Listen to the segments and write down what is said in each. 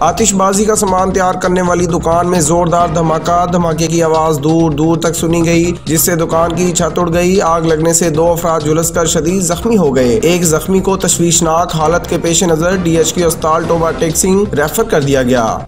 آتش بازی کا سامان تیار کرنے والی دکان میں زوردار دھماکہ، دھماکے کی آواز دور دور تک سنی گئی، جس سے دکان کی چھت اڑ گئی، آگ لگنے سے دو افراد جلس کر شدید زخمی ہو گئے۔ ایک زخمی کو تشویشناک حالت کے پیش نظر ڈی ایچ کی اسپتال ٹوبا ٹیکسنگ ریفر کر دیا گیا۔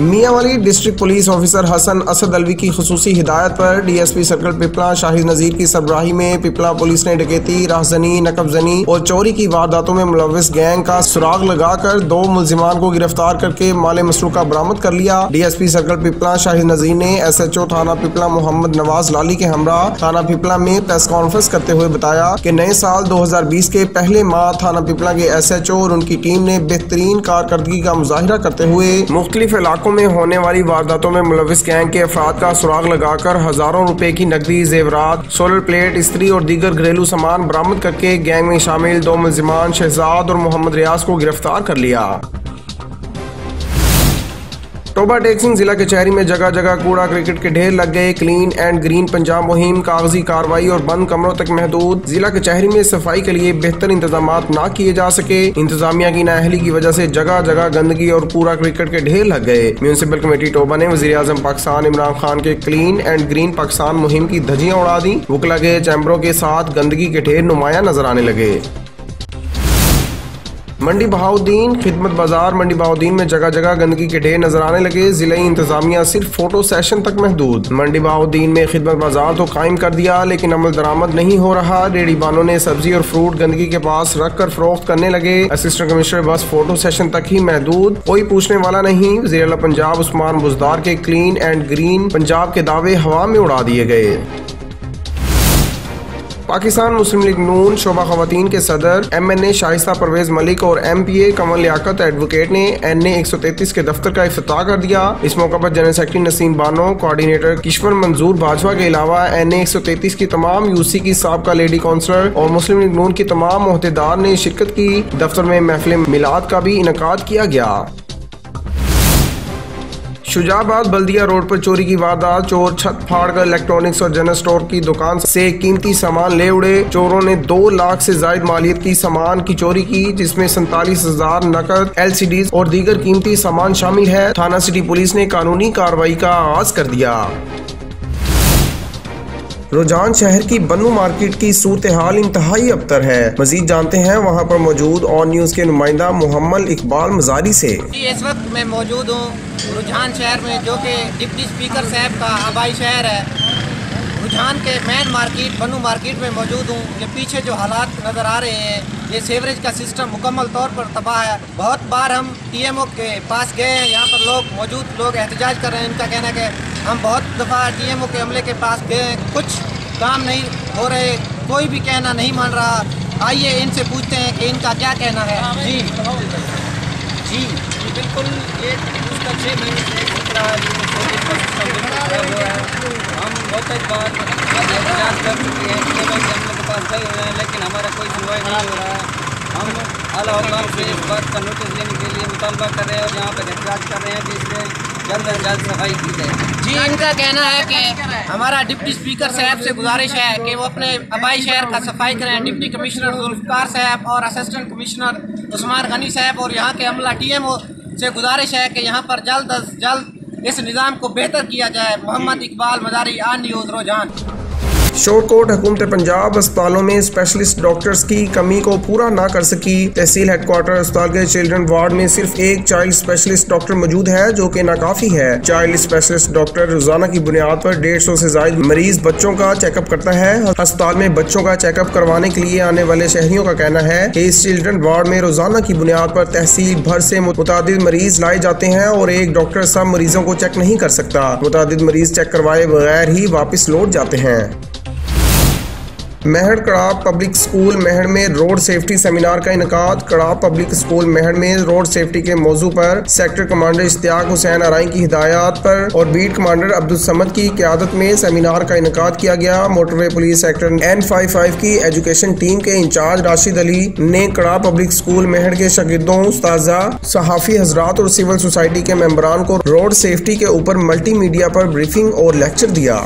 Mianwali district police officer Hassan Asad Alvi کی خصوصی ہدایت پر D S P circle Pipla Shahid Nazir کی سربراہی میں پپلا پولیس نے ڈکیتی راہزنی، نقب زنی اور چوری کی وارداتوں میں ملوث گینگ کا سراغ لگا کر دو ملزمان کو گرفتار کر کے مال مسروقہ برامد کر لیا۔ D S P circle Pipla Shahid Nazir نے ایس ایچ او تھانہ پپلا محمد نواز لالی کے ہمراہ تھانہ پپلا میں پریس کانفرنس کرتے ہوئے بتایا کہ نئے سال دو ہزار بیس کے پہلے ماہ تھانہ پپلا کے ایس ایچ او اور ان کی ٹیم نے بہترین کارکردگی کا مظاہرہ کرتے ہوئے مختلف علاقوں میں ہونے والی وارداتوں میں ملوث گینگ کے افراد کا سراغ لگا کر ہزاروں روپے کی نقدی زیورات، سولر پلیٹ، استری اور دیگر گھریلو سامان برامد کر کے گینگ میں شامل دو ملزمان شہزاد اور محمد ریاض کو گرفتار کر لیا۔ ٹوبا ٹیکسنگ ضلع کچہری میں جگہ جگہ کوڑا کرکٹ کے ڈھیر لگ گئے، کلین اینڈ گرین پنجاب مہم، کاغذی کاروائی اور بند کمروں تک محدود۔ ضلع کچہری میں صفائی کے لیے بہتر انتظامات نہ کیے جا سکے۔ انتظامیہ کی نااہلی کی وجہ سے جگہ جگہ گندگی اور کوڑا کرکٹ کے ڈھیر لگ گئے۔ میونسپل کمیٹی ٹوبا نے وزیر اعظم پاکستان عمران خان کے کلین اینڈ گرین پاکستان مہم کی دھجیاں اڑا دی وکلا کے چیمبروں کے ساتھ گندگی کے ڈھیر نمایاں نظر آنے لگے۔ منڈی بہاؤدین، خدمت بازار منڈی بہاؤدین میں جگہ جگہ گندگی کے ڈھیر نظر آنے لگے، ضلعی انتظامیہ صرف فوٹو سیشن تک محدود۔ منڈی بہاؤدین میں خدمت بازار تو قائم کر دیا، لیکن عمل درآمد نہیں ہو رہا۔ ریڑی بانوں نے سبزی اور فروٹ گندگی کے پاس رکھ کر فروخت کرنے لگے۔ اسسٹنٹ کمشنر بس فوٹو سیشن تک ہی محدود۔ کوئی پوچھنے والا نہیں، وزیر پنجاب عثمان بزدار کے کلین اینڈ گرین پنجاب کے دعوے ہوا میں اڑا دیے گئے۔ پاکستان مسلم لیگ نون شعبہ خواتین کے صدر، M N A Shaista Parvez Malik اور M P A Kamal Liaqat advocate نے این اے ایک سو تینتیس کے دفتر کا افتتاح کر دیا۔ اس موقع پر general secretary Naseem Bano coordinator Kishwar Manzoor Bajwa کے علاوہ این اے ایک سو تینتیس کی تمام یو سی کی سابقہ لیڈی کونسلر اور مسلم لیگ نون کی تمام عہدیدار نے شرکت کی۔ دفتر میں محفل میلاد کا بھی انعقاد کیا گیا۔ شجاع آباد بلدیہ روڈ پر چوری کی واردات، چور، چھت پھاڑ کر الیکٹرانکس اور جنرل سٹور کی دکان سے قیمتی سامان لے اڑے۔ چوروں نے دو لاکھ سے زائد مالیت کی سامان کی چوری کی، جس میں سنتالیس ہزار نقد ایل سی ڈیز اور دیگر قیمتی سامان شامل ہے تھانہ سٹی پولیس نے قانونی کاروائی کا آغاز کر دیا۔ رجحان شہر کی بنو مارکیٹ کی صورتحال انتہائی ابتر ہے۔ مزید جانتے ہیں، وہاں پر موجود آن نیوز کے نمائندہ محمد اقبال مزاری سے۔ اس وقت میں موجود ہوں۔ رجحان شہر میں جو کہ ڈپٹی اسپیکر صاحب کا آبائی شہر ہے۔ رجحان کے مین مارکیٹ، بنو مارکیٹ میں موجود ہوں۔ یہ پیچھے جو حالات نظر آ رہے ہیں یہ سیوریج کا سسٹم مکمل طور پر تباہ ہے۔ بہت بار ہم ٹی ایم او کے پاس گئے ہیں۔ یہاں پر لوگ موجود لوگ احتجاج کر رہے ہیں۔ ان کا کہنا ہے کہ ہم بہت دفعہ ٹی ایم او کے عملے کے پاس گئے ہیں۔ کچھ کام نہیں ہو رہے۔ کوئی بھی کہنا نہیں مان رہا۔ آئیے ان سے پوچھتے ہیں کہ ان کا کیا کہنا ہے۔ جی بالکل یہ اس کا چھ مہینے سے دکھ رہا ہے ہم بہت بار احتجاج کر چکے ہیں ٹی ایم او کے عملے کے پاس گئے ہوئے ہیں لیکن ہمارا کوئی سنوائی نہیں ہو رہا ہے ہم اعلیٰ اس بات کا نوٹس لینے کے لیے مطالبہ کر رہے ہیں اور یہاں پہ احتجاج کر رہے ہیں کہ اس میں جلد از جلد صفائی کی جائے۔ جی ان کا کہنا ہے کہ ہمارا ڈپٹی اسپیکر صاحب سے گزارش ہے کہ وہ اپنے آبائی شہر کا صفائی کریں۔ ڈپٹی کمشنر ذوالفقار صاحب اور اسسٹنٹ کمشنر عثمان غنی صاحب اور یہاں کے عملہ ٹی ایم او سے گزارش ہے کہ یہاں پر جلد از جلد اس نظام کو بہتر کیا جائے۔ Muhammad Iqbal Madari on news Rojhan. شور کوٹ حکومت پنجاب اسپتالوں میں اسپیشلسٹ ڈاکٹرز کی کمی کو پورا نہ کر سکی۔ تحصیل ہیڈ کوارٹر اسپتال کے چلڈرن وارڈ میں صرف ایک چائلڈ اسپیشلسٹ ڈاکٹر موجود ہے جو کہ ناکافی ہے۔ چائلڈ اسپیشلسٹ ڈاکٹر روزانہ کی بنیاد پر ڈیڑھ سو سے زائد مریض بچوں کا چیک اپ کرتا ہے۔ اسپتال میں بچوں کا چیک اپ کروانے کے لیے آنے والے شہریوں کا کہنا ہے کہ اس چلڈرن وارڈ میں روزانہ کی بنیاد پر تحصیل بھر سے متعدد مریض لائے جاتے ہیں اور ایک ڈاکٹر سب مریضوں کو چیک نہیں کر سکتا۔ متعدد مریض چیک کروائے بغیر ہی واپس لوٹ جاتے ہیں۔ مہڑ کڑاب پبلک سکول مہڑ میں روڈ سیفٹی سیمینار کا انعقاد۔ کڑاب پبلک سکول مہڑ میں روڈ سیفٹی کے موضوع پر سیکٹر کمانڈر اشتیاق حسین ارائیں کی ہدایات پر اور بیٹ کمانڈر عبدالسمد کی قیادت میں سیمینار کا انعقاد کیا گیا۔ Motorway police sector N five five کی ایجوکیشن ٹیم کے انچارج راشد علی نے کڑاب پبلک سکول مہڑ کے شاگردوں، استاذہ، صحافی حضرات اور سول سوسائٹی کے ممبران کو روڈ سیفٹی کے اوپر ملٹی میڈیا پر بریفنگ اور لیکچر دیا۔